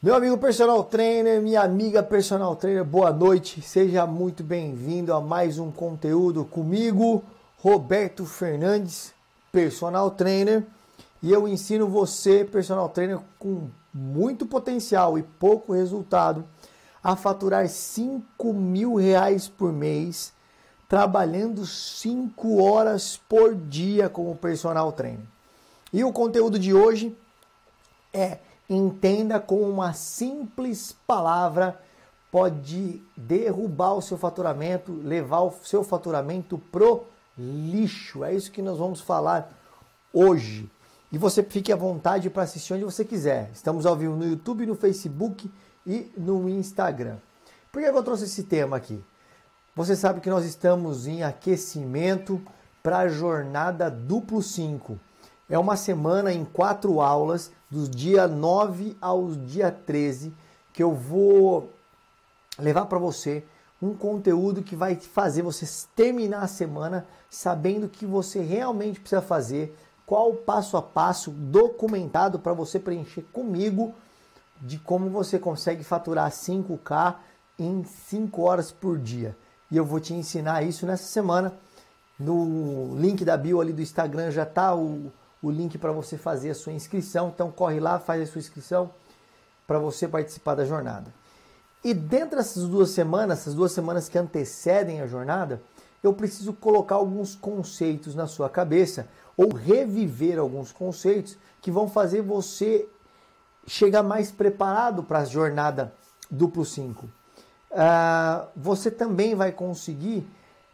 Meu amigo personal trainer, minha amiga personal trainer, boa noite. Seja muito bem-vindo a mais um conteúdo comigo, Roberto Fernandes, personal trainer. E eu ensino você, personal trainer, com muito potencial e pouco resultado, a faturar 5 mil reais por mês, trabalhando 5 horas por dia como personal trainer. E o conteúdo de hoje é Entenda como uma simples palavra pode derrubar o seu faturamento, levar o seu faturamento pro lixo. É isso que nós vamos falar hoje. E você fique à vontade para assistir onde você quiser. Estamos ao vivo no YouTube, no Facebook e no Instagram. Por que eu trouxe esse tema aqui? Você sabe que nós estamos em aquecimento para a jornada duplo 5. É uma semana em quatro aulas, dos dia 9 ao dia 13, que eu vou levar para você um conteúdo que vai fazer você terminar a semana sabendo o que você realmente precisa fazer, qual o passo a passo documentado para você preencher comigo de como você consegue faturar 5K em 5 horas por dia. E eu vou te ensinar isso nessa semana. No link da bio ali do Instagram já está o, o link para você fazer a sua inscrição. Então corre lá, faz a sua inscrição para você participar da jornada. E dentro dessas duas semanas, essas duas semanas que antecedem a jornada, eu preciso colocar alguns conceitos na sua cabeça ou reviver alguns conceitos que vão fazer você chegar mais preparado para a jornada duplo 5. Uh, ah, você também vai conseguir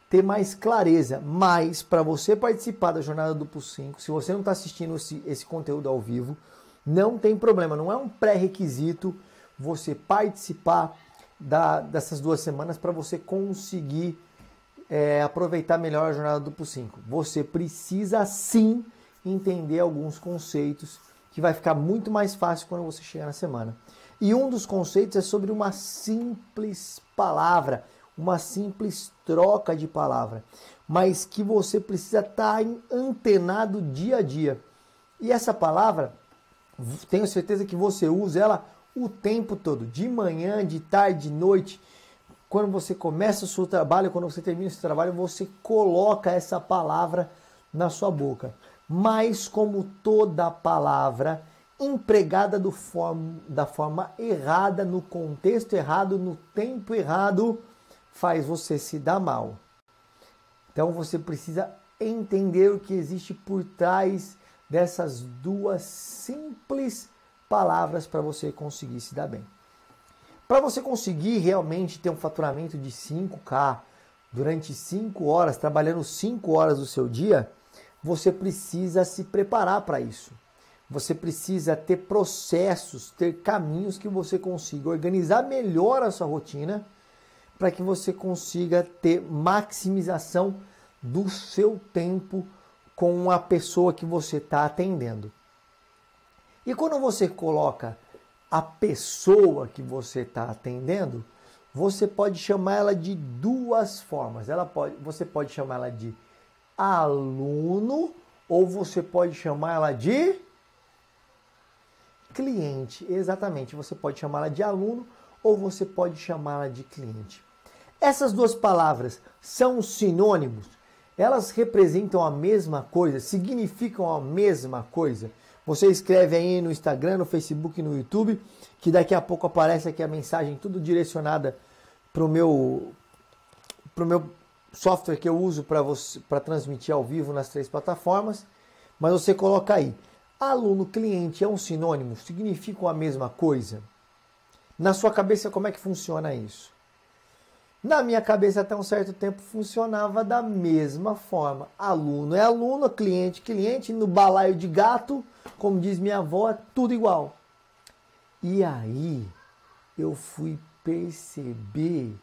ter mais clareza. Mas para você participar da jornada duplo 5, se você não está assistindo esse, esse conteúdo ao vivo, não tem problema, não é um pré-requisito você participar da, dessas duas semanas para você conseguir é, aproveitar melhor a jornada duplo 5. Você precisa sim entender alguns conceitos que vai ficar muito mais fácil quando você chegar na semana. E um dos conceitos é sobre uma simples palavra uma simples troca de palavra, mas que você precisa estar antenado dia a dia. E essa palavra, tenho certeza que você usa ela o tempo todo, de manhã, de tarde, de noite. Quando você começa o seu trabalho, quando você termina o seu trabalho, você coloca essa palavra na sua boca. Mas como toda palavra empregada form, da forma errada, no contexto errado, no tempo errado, faz você se dar mal. Então você precisa entender o que existe por trás dessas duas simples palavras para você conseguir se dar bem. Para você conseguir realmente ter um faturamento de 5K durante 5 horas, trabalhando 5 horas do seu dia, você precisa se preparar para isso. Você precisa ter processos, ter caminhos que você consiga organizar melhor a sua rotina para que você consiga ter maximização do seu tempo com a pessoa que você está atendendo. E quando você coloca a pessoa que você está atendendo, você pode chamar ela de duas formas. Ela pode, você pode chamar ela de aluno ou você pode chamar ela de cliente. Exatamente, você pode chamá-la de aluno ou você pode chamá-la de cliente. Essas duas palavras são sinônimos? Elas representam a mesma coisa? Significam a mesma coisa? Você escreve aí no Instagram, no Facebook, no YouTube, que daqui a pouco aparece aqui a mensagem tudo direcionada para o meu, pro meu software que eu uso para transmitir ao vivo nas três plataformas. Mas você coloca aí, aluno cliente é um sinônimo? Significam a mesma coisa? Na sua cabeça, como é que funciona isso? Na minha cabeça, até um certo tempo, funcionava da mesma forma. Aluno é aluno, cliente, cliente, no balaio de gato, como diz minha avó, é tudo igual. E aí eu fui perceber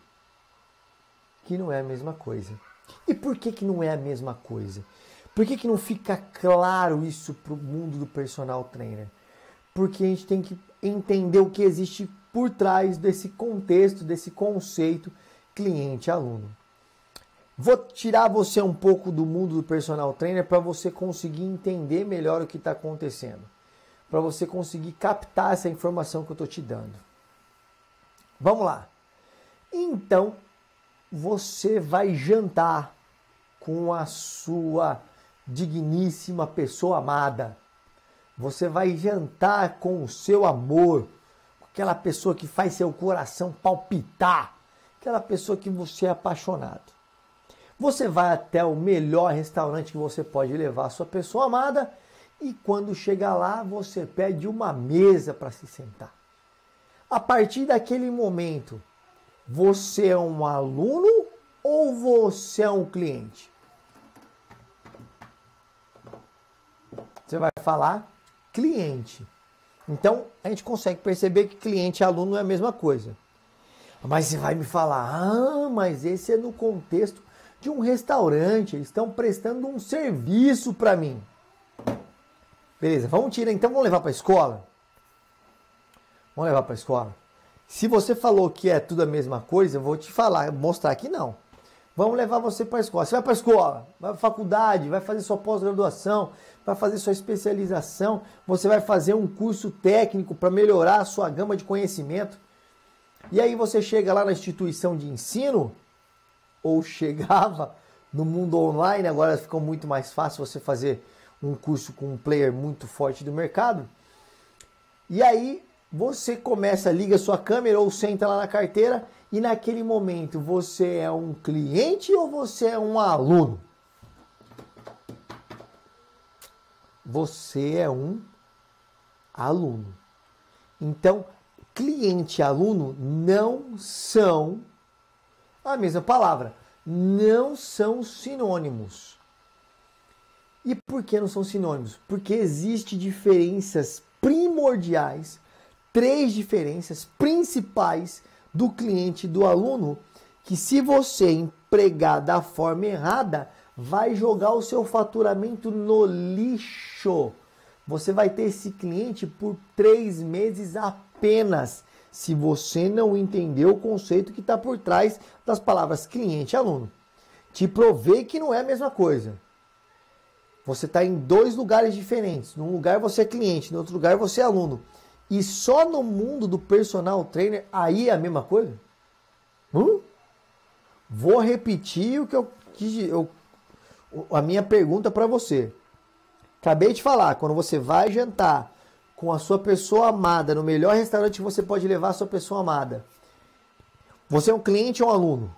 que não é a mesma coisa. E por que, que não é a mesma coisa? Por que, que não fica claro isso para o mundo do personal trainer? Porque a gente tem que entender o que existe por trás desse contexto, desse conceito cliente-aluno. Vou tirar você um pouco do mundo do personal trainer para você conseguir entender melhor o que está acontecendo. para você conseguir captar essa informação que eu estou te dando. Vamos lá. Então, você vai jantar com a sua digníssima pessoa amada. Você vai jantar com o seu amor, aquela pessoa que faz seu coração palpitar, aquela pessoa que você é apaixonado. Você vai até o melhor restaurante que você pode levar a sua pessoa amada e quando chegar lá, você pede uma mesa para se sentar. A partir daquele momento, você é um aluno ou você é um cliente? Você vai falar cliente. Então, a gente consegue perceber que cliente e aluno é a mesma coisa. Mas você vai me falar, ah, mas esse é no contexto de um restaurante, eles estão prestando um serviço para mim. Beleza, vamos tirar então, vamos levar para a escola? Vamos levar para a escola. Se você falou que é tudo a mesma coisa, eu vou te falar, mostrar que não. Vamos levar você para a escola. Você vai para a escola, vai para faculdade, vai fazer sua pós-graduação, vai fazer sua especialização, você vai fazer um curso técnico para melhorar a sua gama de conhecimento. E aí você chega lá na instituição de ensino, ou chegava no mundo online, agora ficou muito mais fácil você fazer um curso com um player muito forte do mercado. E aí você começa, liga sua câmera ou senta lá na carteira e naquele momento você é um cliente ou você é um aluno? Você é um aluno. Então, cliente e aluno não são a mesma palavra, não são sinônimos. E por que não são sinônimos? Porque existem diferenças primordiais três diferenças principais do cliente e do aluno que se você empregar da forma errada, vai jogar o seu faturamento no lixo. Você vai ter esse cliente por três meses apenas, se você não entender o conceito que está por trás das palavras cliente e aluno. Te provei que não é a mesma coisa. Você está em dois lugares diferentes. Num lugar você é cliente, no outro lugar você é aluno. E só no mundo do personal trainer aí é a mesma coisa? Hum? Vou repetir o que eu quis, eu, a minha pergunta para você. Acabei de falar, quando você vai jantar com a sua pessoa amada no melhor restaurante que você pode levar a sua pessoa amada, você é um cliente ou um aluno?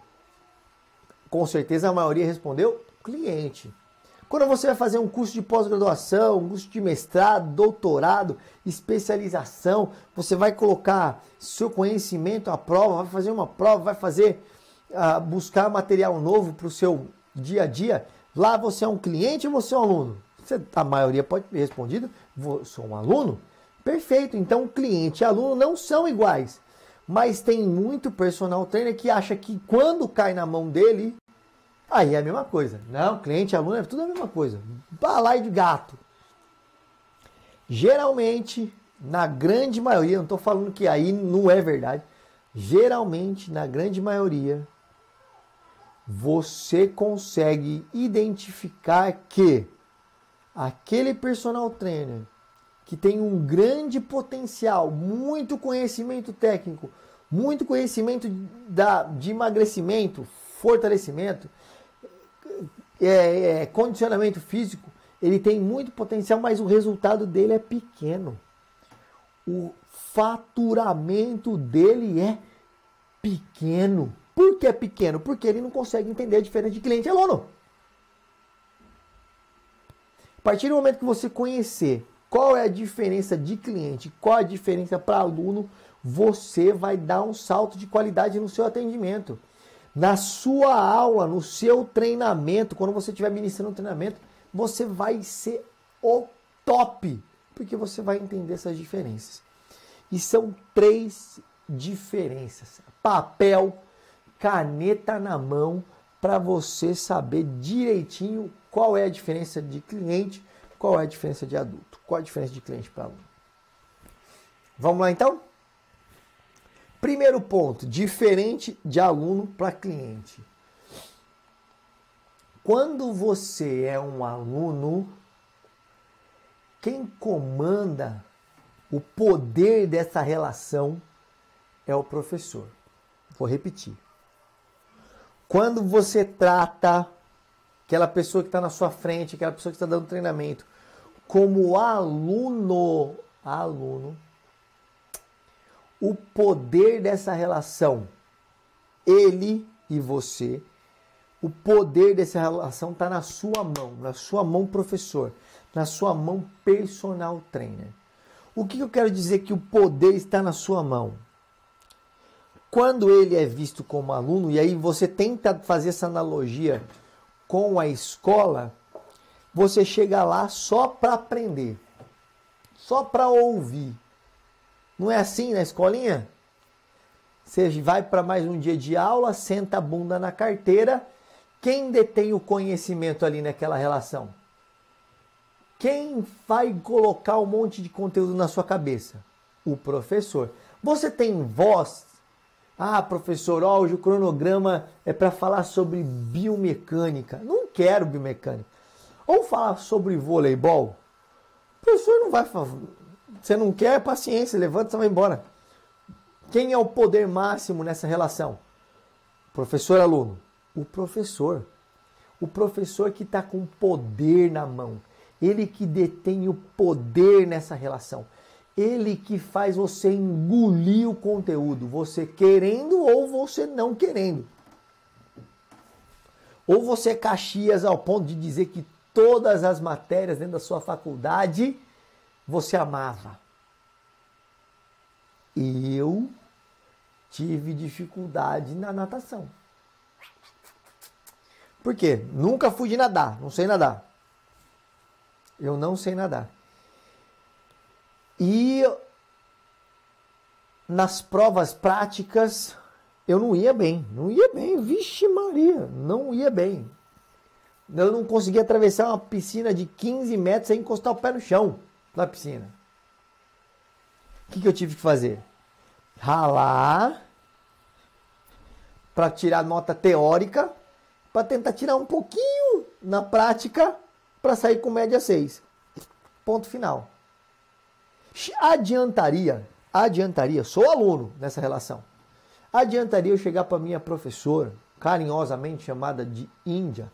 Com certeza a maioria respondeu cliente. Quando você vai fazer um curso de pós-graduação, um curso de mestrado, doutorado, especialização, você vai colocar seu conhecimento à prova, vai fazer uma prova, vai fazer uh, buscar material novo para o seu dia a dia. Lá você é um cliente ou você é um aluno? A maioria pode ter respondido, sou um aluno. Perfeito, então cliente e aluno não são iguais. Mas tem muito personal trainer que acha que quando cai na mão dele, Aí é a mesma coisa. Não, cliente, aluno, é tudo a mesma coisa. Balaio de gato. Geralmente, na grande maioria, não estou falando que aí não é verdade. Geralmente, na grande maioria, você consegue identificar que aquele personal trainer que tem um grande potencial, muito conhecimento técnico, muito conhecimento da, de emagrecimento, fortalecimento, é, é, condicionamento físico, ele tem muito potencial, mas o resultado dele é pequeno. O faturamento dele é pequeno. Por que é pequeno? Porque ele não consegue entender a diferença de cliente e aluno. Partir do momento que você conhecer qual é a diferença de cliente, qual a diferença para aluno, você vai dar um salto de qualidade no seu atendimento na sua aula, no seu treinamento, quando você estiver ministrando um treinamento, você vai ser o top, porque você vai entender essas diferenças. E são três diferenças: papel, caneta na mão, para você saber direitinho qual é a diferença de cliente, qual é a diferença de adulto, qual a diferença de cliente para aluno. Vamos lá então? Primeiro ponto, diferente de aluno para cliente. Quando você é um aluno, quem comanda O poder dessa relação é o professor. Vou repetir. Quando você trata aquela pessoa que está na sua frente, aquela pessoa que está dando treinamento, como aluno, aluno, o poder dessa relação, ele e você, o poder dessa relação está na sua mão, na sua mão professor, na sua mão personal trainer. O que eu quero dizer que o poder está na sua mão? Quando ele é visto como aluno, e aí você tenta fazer essa analogia com a escola, você chega lá só para aprender, só para ouvir. Não é assim na escolinha? Você vai para mais um dia de aula, senta a bunda na carteira. Quem detém o conhecimento ali naquela relação? Quem vai colocar um monte de conteúdo na sua cabeça? O professor. Você tem voz ah, professor, hoje o cronograma é para falar sobre biomecânica. Não quero biomecânica. Ou falar sobre voleibol. Professor não vai falar. Você não quer, paciência, levanta e vai embora. Quem é o poder máximo nessa relação? Professor-aluno. O professor. O professor que está com poder na mão. Ele que detém o poder nessa relação. Ele que faz você engolir o conteúdo, você querendo ou você não querendo. Ou você é Caxias ao ponto de dizer que todas as matérias dentro da sua faculdade você amava. Eu tive dificuldade na natação. Por quê? Nunca fui de nadar, não sei nadar. Eu não sei nadar. E nas provas práticas eu não ia bem, não ia bem, vixe Maria, não ia bem. Eu não conseguia atravessar uma piscina de 15 metros sem encostar o pé no chão da piscina. O que, que eu tive que fazer? Ralar para tirar nota teórica, para tentar tirar um pouquinho na prática para sair com média 6. Ponto final. Adiantaria, adiantaria, sou aluno nessa relação. Adiantaria eu chegar para minha professora, carinhosamente chamada de Índia.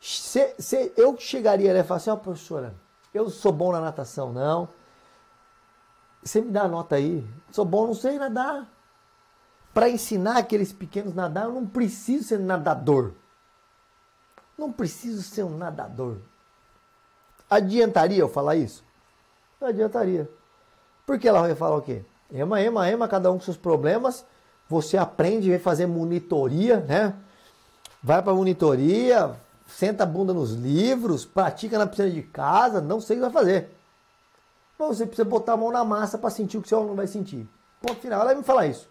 Se, se eu chegaria e falar assim, ó oh, professora, eu sou bom na natação, não. Você me dá a nota aí. Sou bom, não sei nadar. Para ensinar aqueles pequenos a nadar, eu não preciso ser nadador. Não preciso ser um nadador. Adiantaria eu falar isso? Não adiantaria. Porque ela vai falar o quê? Ema, ema, ema, cada um com seus problemas. Você aprende, vem fazer monitoria, né? Vai para monitoria, senta a bunda nos livros, pratica na piscina de casa, não sei o que vai fazer. Mas você precisa botar a mão na massa para sentir o que seu aluno vai sentir. Ponto final. Ela vai me falar isso.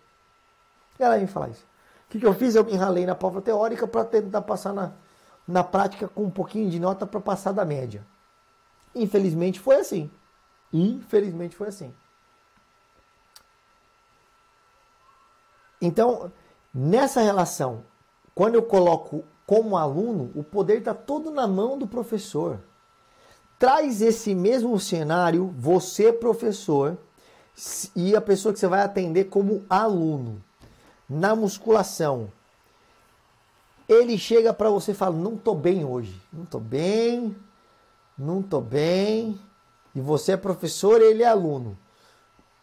Ela vai me falar isso. O que, que eu fiz? Eu me enralei na prova teórica para tentar passar na, na prática com um pouquinho de nota para passar da média. Infelizmente foi assim. Infelizmente foi assim. Então, nessa relação, quando eu coloco como aluno, o poder está todo na mão do professor. Traz esse mesmo cenário, você, professor, e a pessoa que você vai atender como aluno. Na musculação, ele chega para você e fala: Não estou bem hoje, não estou bem, não estou bem. E você é professor ele é aluno.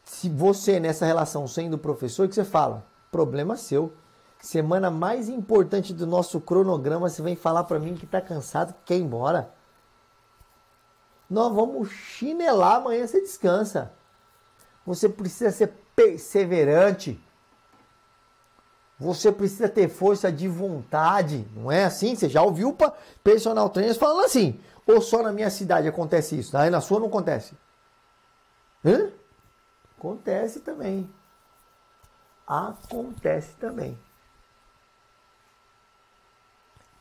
Se você, nessa relação, sendo professor, o que você fala? Problema seu. Semana mais importante do nosso cronograma, você vem falar para mim que está cansado, que quer ir embora. Nós vamos chinelar amanhã, você descansa. Você precisa ser perseverante. Você precisa ter força de vontade. Não é assim? Você já ouviu personal trainers falando assim. Ou só na minha cidade acontece isso? Aí na sua não acontece. Hã? Acontece também acontece também.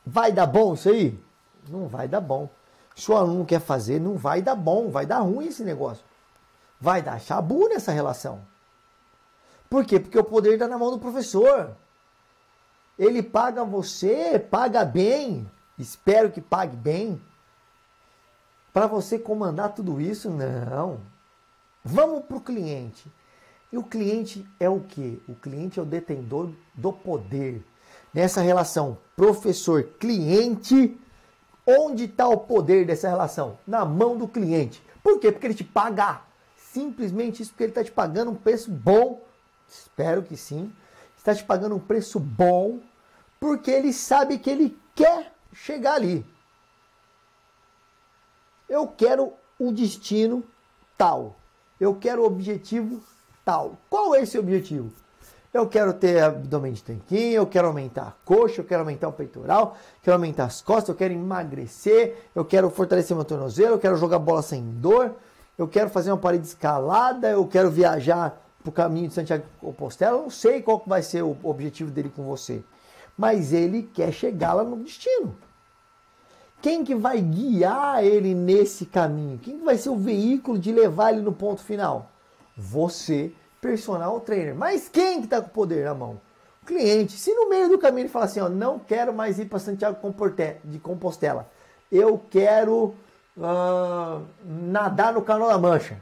Vai dar bom isso aí? Não vai dar bom. Se o aluno quer fazer, não vai dar bom, vai dar ruim esse negócio. Vai dar chabu nessa relação. Por quê? Porque o poder está na mão do professor. Ele paga você, paga bem, espero que pague bem. Para você comandar tudo isso, não. Vamos para o cliente. E o cliente é o que? O cliente é o detentor do poder. Nessa relação professor-cliente, onde está o poder dessa relação? Na mão do cliente. Por quê? Porque ele te paga. Simplesmente isso, porque ele está te pagando um preço bom. Espero que sim. Está te pagando um preço bom, porque ele sabe que ele quer chegar ali. Eu quero o destino tal. Eu quero o objetivo tal. Qual é esse objetivo? Eu quero ter abdômen de tanquinho, eu quero aumentar a coxa, eu quero aumentar o peitoral, quero aumentar as costas, eu quero emagrecer, eu quero fortalecer meu tornozelo, eu quero jogar bola sem dor, eu quero fazer uma parede escalada, eu quero viajar para o caminho de Santiago de Compostela. Eu não sei qual vai ser o objetivo dele com você, mas ele quer chegar lá no destino. Quem que vai guiar ele nesse caminho? Quem que vai ser o veículo de levar ele no ponto final? Você, personal trainer. Mas quem que está com o poder na mão? O cliente. Se no meio do caminho ele fala assim, ó, não quero mais ir para Santiago de Compostela, eu quero uh, nadar no Canal da Mancha.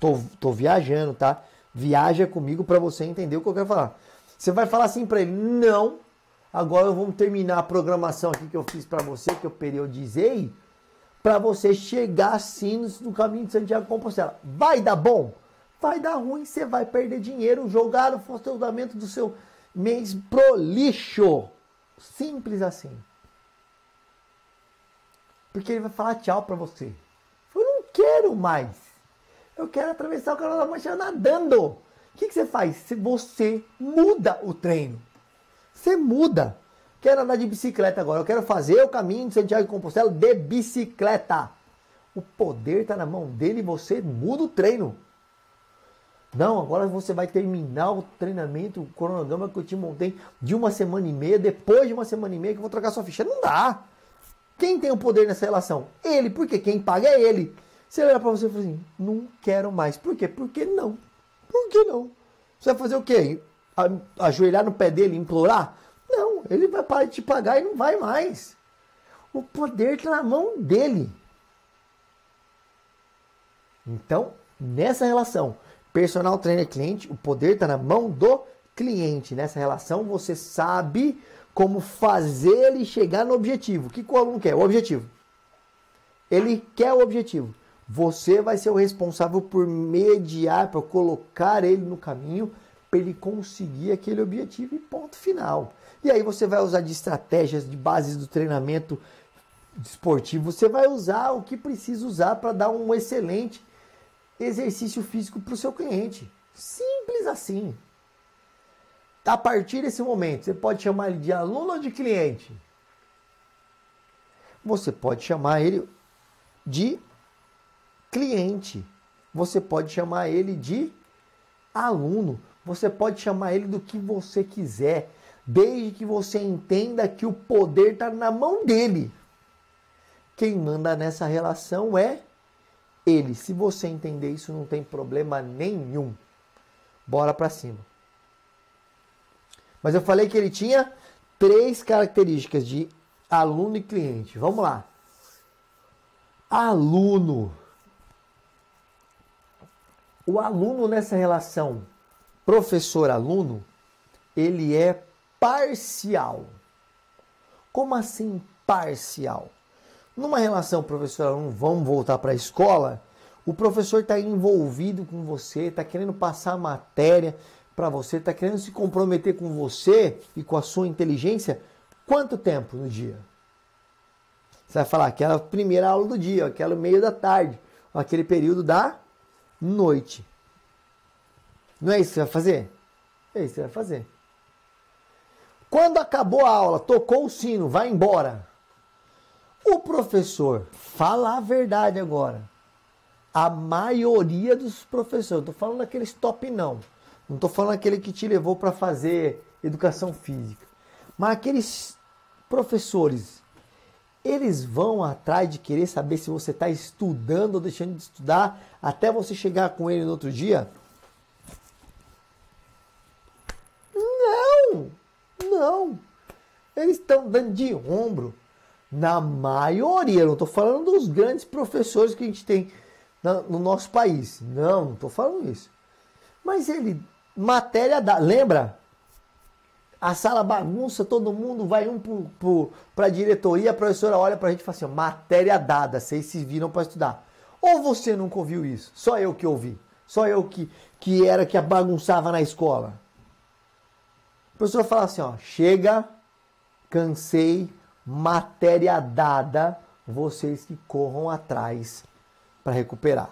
Tô, tô viajando, tá? Viaja comigo para você entender o que eu quero falar. Você vai falar assim para ele, não, Agora vamos terminar a programação aqui que eu fiz para você, que eu periodizei, para você chegar assim no caminho de Santiago Compostela. Vai dar bom? Vai dar ruim, você vai perder dinheiro, jogar o funcionamento do seu mês pro lixo. Simples assim. Porque ele vai falar tchau para você. Eu não quero mais. Eu quero atravessar o canal da Mancha nadando. O que, que você faz? Você muda o treino. Você muda. Quero andar de bicicleta agora. Eu quero fazer o caminho de Santiago de Compostela de bicicleta. O poder está na mão dele e você muda o treino. Não, agora você vai terminar o treinamento, o cronograma que eu te montei de uma semana e meia, depois de uma semana e meia que eu vou trocar sua ficha. Não dá. Quem tem o poder nessa relação? Ele, porque quem paga é ele. Você olha para você e fala assim, não quero mais. Por quê? Porque não. Por que não? Você vai fazer o quê? Ajoelhar no pé dele e implorar? Não, ele vai parar de te pagar e não vai mais. O poder está na mão dele. Então, nessa relação, personal trainer cliente, o poder está na mão do cliente. Nessa relação, você sabe como fazer ele chegar no objetivo. O que o aluno quer? O objetivo. Ele quer o objetivo. Você vai ser o responsável por mediar, por colocar ele no caminho para ele conseguir aquele objetivo e ponto final. E aí você vai usar de estratégias, de bases do treinamento esportivo, você vai usar o que precisa usar para dar um excelente exercício físico para o seu cliente. Simples assim. A partir desse momento, você pode chamar ele de aluno ou de cliente? Você pode chamar ele de cliente. Você pode chamar ele de aluno. Você pode chamar ele do que você quiser, desde que você entenda que o poder está na mão dele. Quem manda nessa relação é ele. Se você entender isso, não tem problema nenhum. Bora para cima. Mas eu falei que ele tinha três características de aluno e cliente. Vamos lá. Aluno. O aluno nessa relação professor-aluno, ele é parcial. Como assim parcial? Numa relação professor-aluno, vamos voltar para a escola, o professor está envolvido com você, está querendo passar a matéria para você, está querendo se comprometer com você e com a sua inteligência. Quanto tempo no dia? Você vai falar aquela primeira aula do dia, aquele meio da tarde, aquele período da noite. Não é isso que você vai fazer? É isso que você vai fazer. Quando acabou a aula, tocou o sino, vai embora. O professor, fala a verdade agora. A maioria dos professores, estou falando daqueles top não. Não estou falando aquele que te levou para fazer educação física. Mas aqueles professores, eles vão atrás de querer saber se você está estudando ou deixando de estudar até você chegar com ele no outro dia? Não. Eles estão dando de ombro. Na maioria, não estou falando dos grandes professores que a gente tem no nosso país. Não, não estou falando isso. Mas ele, matéria da. Lembra? A sala bagunça, todo mundo vai um para a diretoria, a professora olha para a gente e fala assim: matéria dada, vocês se viram para estudar. Ou você nunca ouviu isso? Só eu que ouvi. Só eu que, que era que bagunçava na escola. A professora fala assim: ó, chega, cansei, matéria dada, vocês que corram atrás para recuperar.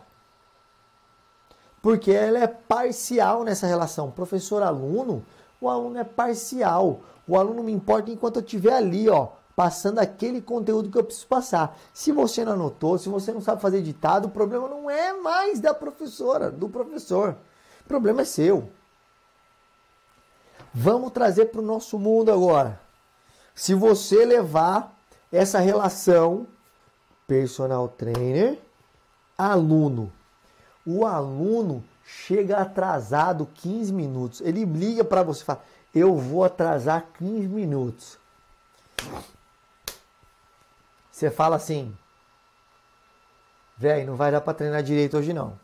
Porque ela é parcial nessa relação. Professor-aluno, o aluno é parcial. O aluno me importa enquanto eu estiver ali, ó, passando aquele conteúdo que eu preciso passar. Se você não anotou, se você não sabe fazer ditado, o problema não é mais da professora, do professor. O problema é seu. Vamos trazer para o nosso mundo agora. Se você levar essa relação personal trainer aluno, o aluno chega atrasado 15 minutos. Ele liga para você e fala: "Eu vou atrasar 15 minutos". Você fala assim: "Velho, não vai dar para treinar direito hoje não.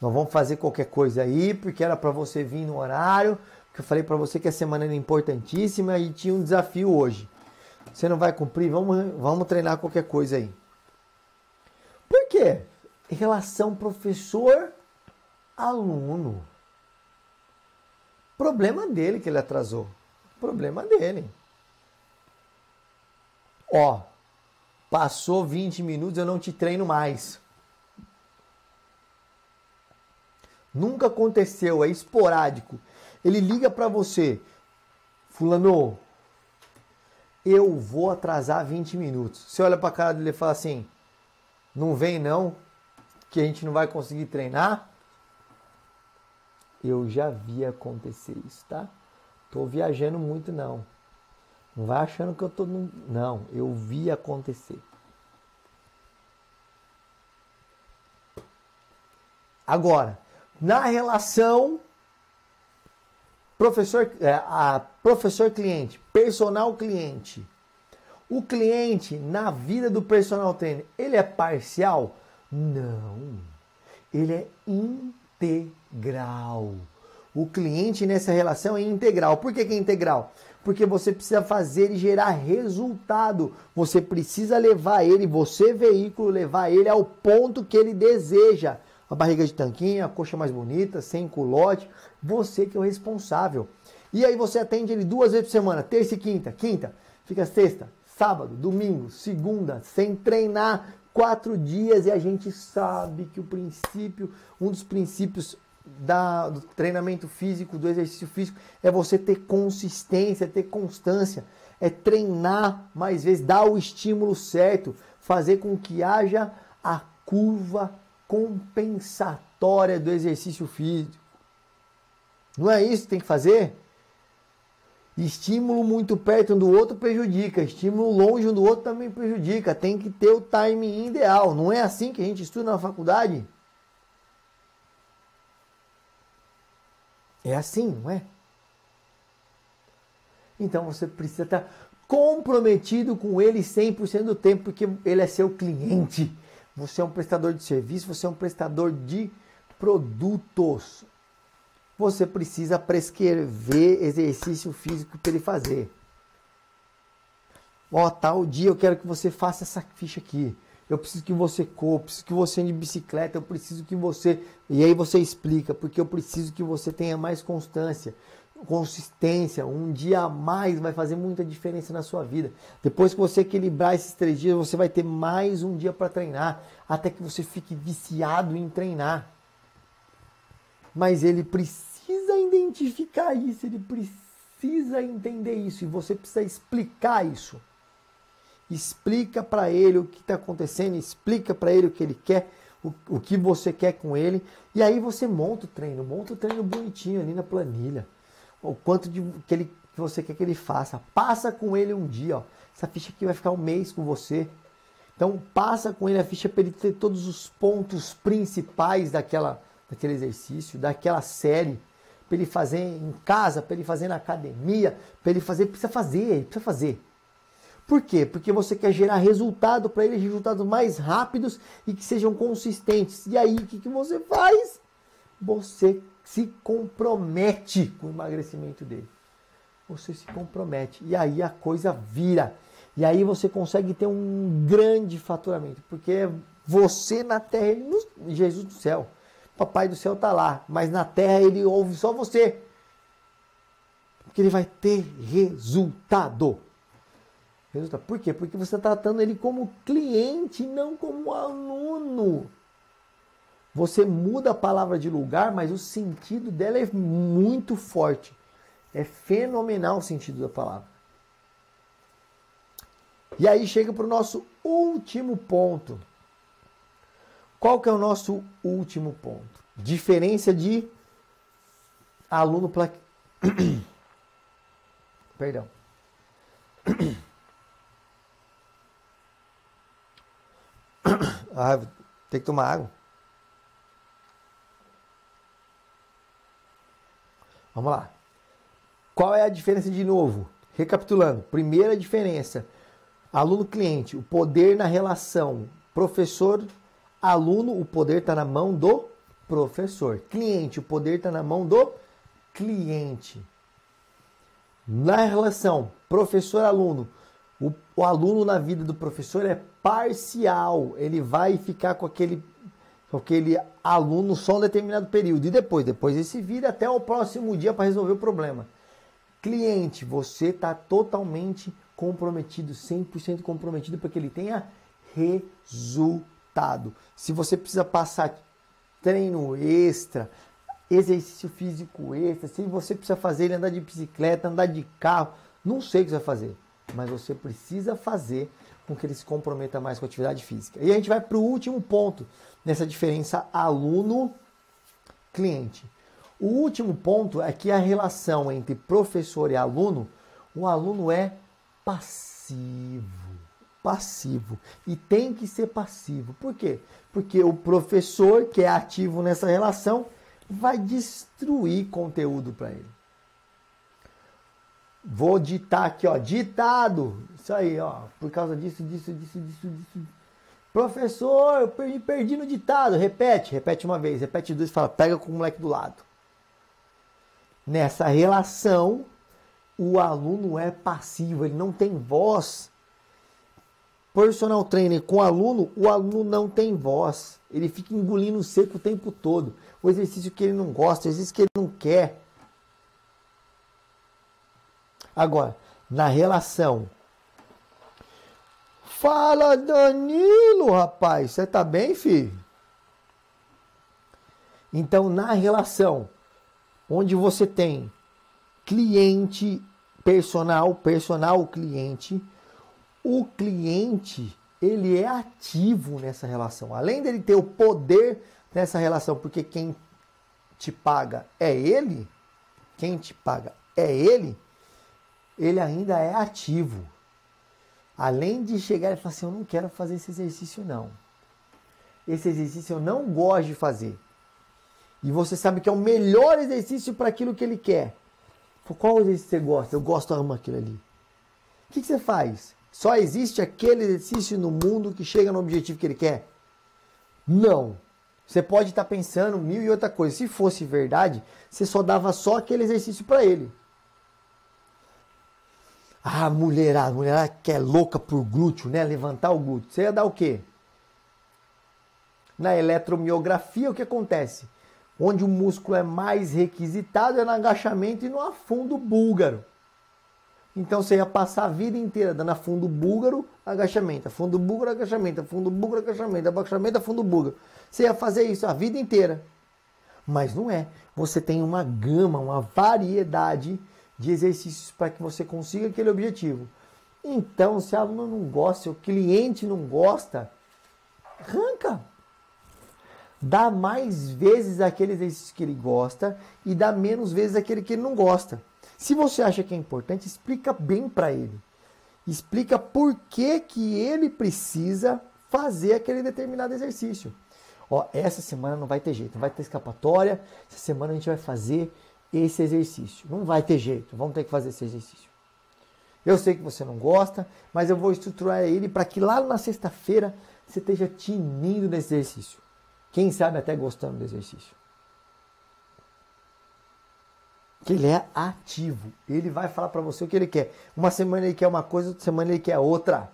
Nós vamos fazer qualquer coisa aí, porque era para você vir no horário, que eu falei para você que a semana era importantíssima e tinha um desafio hoje. Você não vai cumprir, vamos, vamos treinar qualquer coisa aí. Por quê? Relação professor-aluno. Problema dele que ele atrasou. Problema dele. Ó, passou 20 minutos, eu não te treino mais. Nunca aconteceu, é esporádico. Ele liga para você, fulano, eu vou atrasar 20 minutos. Você olha para a cara dele e fala assim, não vem não, que a gente não vai conseguir treinar. Eu já vi acontecer isso, tá? Tô viajando muito não. Não vai achando que eu tô no... não, eu vi acontecer. Agora, na relação Professor, é, a professor cliente, personal cliente. O cliente na vida do personal trainer, ele é parcial? Não. Ele é integral. O cliente nessa relação é integral. Por que, que é integral? Porque você precisa fazer e gerar resultado. Você precisa levar ele, você veículo, levar ele ao ponto que ele deseja a barriga de tanquinho, a coxa mais bonita, sem culote, você que é o responsável. E aí você atende ele duas vezes por semana, terça e quinta, quinta, fica sexta, sábado, domingo, segunda, sem treinar, quatro dias e a gente sabe que o princípio, um dos princípios da, do treinamento físico, do exercício físico, é você ter consistência, ter constância, é treinar mais vezes, dar o estímulo certo, fazer com que haja a curva compensatória do exercício físico. Não é isso que tem que fazer? Estímulo muito perto um do outro prejudica, estímulo longe um do outro também prejudica. Tem que ter o timing ideal. Não é assim que a gente estuda na faculdade? É assim, não é? Então você precisa estar comprometido com ele 100% do tempo, porque ele é seu cliente. Você é um prestador de serviço, você é um prestador de produtos. Você precisa prescrever exercício físico para ele fazer. Ó, tal dia eu quero que você faça essa ficha aqui. Eu preciso que você corra, preciso que você ande de bicicleta, eu preciso que você. E aí você explica, porque eu preciso que você tenha mais constância consistência, um dia a mais vai fazer muita diferença na sua vida. Depois que você equilibrar esses três dias, você vai ter mais um dia para treinar, até que você fique viciado em treinar. Mas ele precisa identificar isso, ele precisa entender isso e você precisa explicar isso. Explica para ele o que está acontecendo, explica para ele o que ele quer, o, o que você quer com ele, e aí você monta o treino, monta o treino bonitinho ali na planilha o quanto de, que, ele, que você quer que ele faça. Passa com ele um dia, ó. Essa ficha aqui vai ficar um mês com você. Então passa com ele a ficha para ele ter todos os pontos principais daquela, daquele exercício, daquela série, para ele fazer em casa, para ele fazer na academia, para ele fazer, precisa fazer, precisa fazer. Por quê? Porque você quer gerar resultado para ele, resultados mais rápidos e que sejam consistentes. E aí, o que, que você faz? Você se compromete com o emagrecimento dele. Você se compromete. E aí a coisa vira. E aí você consegue ter um grande faturamento. Porque é você na terra, ele Jesus do céu. Papai do céu está lá. Mas na terra ele ouve só você. Porque ele vai ter resultado. resultado. Por quê? Porque você está tratando ele como cliente, não como aluno. Você muda a palavra de lugar, mas o sentido dela é muito forte. É fenomenal o sentido da palavra. E aí chega para o nosso último ponto. Qual que é o nosso último ponto? Diferença de aluno para Perdão. Ah, tem que tomar água. Vamos lá. Qual é a diferença de novo? Recapitulando. Primeira diferença: aluno-cliente, o poder na relação professor-aluno, o poder está na mão do professor. Cliente, o poder está na mão do cliente. Na relação professor-aluno, o, o, aluno na vida do professor é parcial. Ele vai ficar com aquele aquele aluno só um determinado período e depois, depois ele se vira até o próximo dia para resolver o problema. Cliente, você está totalmente comprometido, 100% comprometido para que ele tenha resultado. Se você precisa passar treino extra, exercício físico extra, se você precisa fazer ele andar de bicicleta, andar de carro, não sei o que você vai fazer, mas você precisa fazer com que ele se comprometa mais com a atividade física. E a gente vai para o último ponto nessa diferença aluno-cliente. O último ponto é que a relação entre professor e aluno, o aluno é passivo. Passivo. E tem que ser passivo. Por quê? Porque o professor, que é ativo nessa relação, vai destruir conteúdo para ele. Vou ditar aqui, ó, ditado. Isso aí, ó, por causa disso, disso, disso, disso, disso. Professor, eu perdi, perdi no ditado. Repete, repete uma vez, repete duas, fala, pega com o moleque do lado. Nessa relação, o aluno é passivo, ele não tem voz. Personal trainer com aluno, o aluno não tem voz. Ele fica engolindo seco o tempo todo. O exercício que ele não gosta, o exercício que ele não quer. Agora, na relação. Fala, Danilo, rapaz. Você tá bem, filho? Então, na relação onde você tem cliente personal, personal cliente, o cliente ele é ativo nessa relação. Além dele ter o poder nessa relação, porque quem te paga é ele, quem te paga é ele, ele ainda é ativo. Além de chegar e falar assim, eu não quero fazer esse exercício não. Esse exercício eu não gosto de fazer. E você sabe que é o melhor exercício para aquilo que ele quer. Qual exercício você gosta? Eu gosto, eu amo aquilo ali. O que, que você faz? Só existe aquele exercício no mundo que chega no objetivo que ele quer? Não. Você pode estar pensando mil e outra coisa. Se fosse verdade, você só dava só aquele exercício para ele. Ah, mulherada, mulherada que é louca por glúteo, né? Levantar o glúteo. Você ia dar o quê? Na eletromiografia, o que acontece? Onde o músculo é mais requisitado é no agachamento e no afundo búlgaro. Então você ia passar a vida inteira dando afundo búlgaro, agachamento, afundo búlgaro, agachamento, afundo búlgaro, agachamento, agachamento, afundo búlgaro. Você ia fazer isso a vida inteira. Mas não é. Você tem uma gama, uma variedade de exercícios para que você consiga aquele objetivo. Então, se o aluno não gosta, se o cliente não gosta, arranca. Dá mais vezes aquele exercício que ele gosta e dá menos vezes aquele que ele não gosta. Se você acha que é importante, explica bem para ele. Explica por que, que ele precisa fazer aquele determinado exercício. Ó, essa semana não vai ter jeito, não vai ter escapatória. Essa semana a gente vai fazer esse exercício. Não vai ter jeito, vamos ter que fazer esse exercício. Eu sei que você não gosta, mas eu vou estruturar ele para que lá na sexta-feira você esteja tinindo nesse exercício. Quem sabe até gostando do exercício. Que ele é ativo. Ele vai falar para você o que ele quer. Uma semana ele quer uma coisa, outra semana ele quer outra.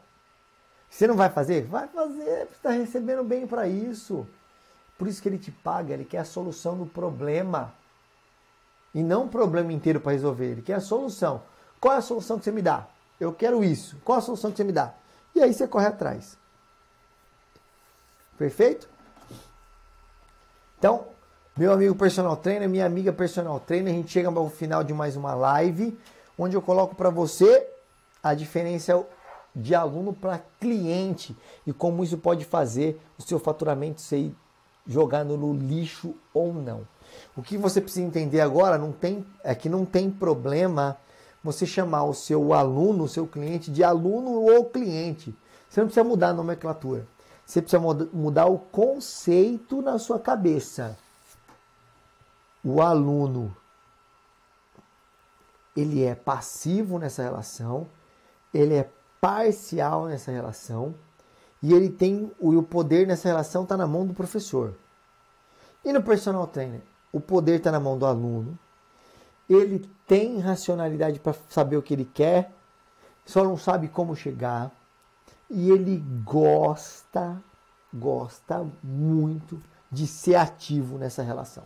Você não vai fazer? Vai fazer. Você está recebendo bem para isso. Por isso que ele te paga. Ele quer a solução do problema. E não o problema inteiro para resolver. Ele quer a solução. Qual é a solução que você me dá? Eu quero isso. Qual a solução que você me dá? E aí você corre atrás. Perfeito? Então, meu amigo personal trainer, minha amiga personal trainer, a gente chega ao final de mais uma live, onde eu coloco para você a diferença de aluno para cliente e como isso pode fazer o seu faturamento ser jogado no lixo ou não. O que você precisa entender agora não tem, é que não tem problema você chamar o seu aluno, o seu cliente, de aluno ou cliente. Você não precisa mudar a nomenclatura. Você precisa mudar o conceito na sua cabeça. O aluno ele é passivo nessa relação, ele é parcial nessa relação e ele tem o poder nessa relação está na mão do professor. E no personal trainer, o poder está na mão do aluno, ele tem racionalidade para saber o que ele quer, só não sabe como chegar. E ele gosta, gosta muito de ser ativo nessa relação.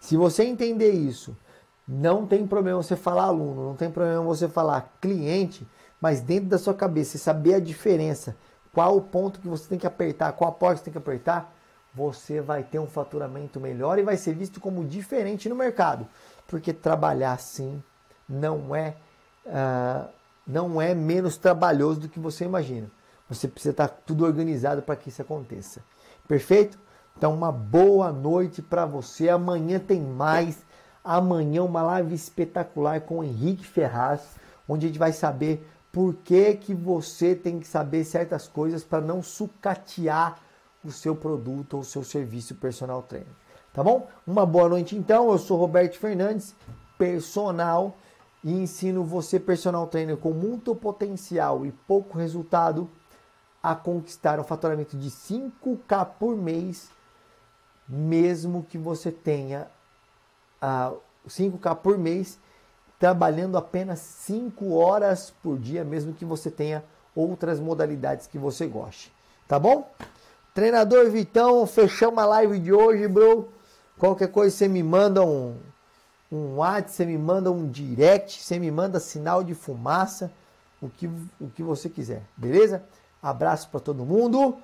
Se você entender isso, não tem problema você falar aluno, não tem problema você falar cliente, mas dentro da sua cabeça, saber a diferença, qual o ponto que você tem que apertar, qual a porta que você tem que apertar, você vai ter um faturamento melhor e vai ser visto como diferente no mercado porque trabalhar assim não é uh, não é menos trabalhoso do que você imagina. Você precisa estar tudo organizado para que isso aconteça. Perfeito? Então, uma boa noite para você. Amanhã tem mais. Amanhã uma live espetacular com o Henrique Ferraz, onde a gente vai saber por que, que você tem que saber certas coisas para não sucatear o seu produto ou o seu serviço personal trainer. Tá bom? Uma boa noite então. Eu sou Roberto Fernandes, personal e ensino você, personal trainer com muito potencial e pouco resultado, a conquistar um faturamento de 5k por mês, mesmo que você tenha uh, 5k por mês, trabalhando apenas 5 horas por dia, mesmo que você tenha outras modalidades que você goste. Tá bom? Treinador Vitão, fechamos a live de hoje, bro. Qualquer coisa você me manda um, um WhatsApp, você me manda um direct, você me manda sinal de fumaça, o que, o que você quiser, beleza? Abraço para todo mundo.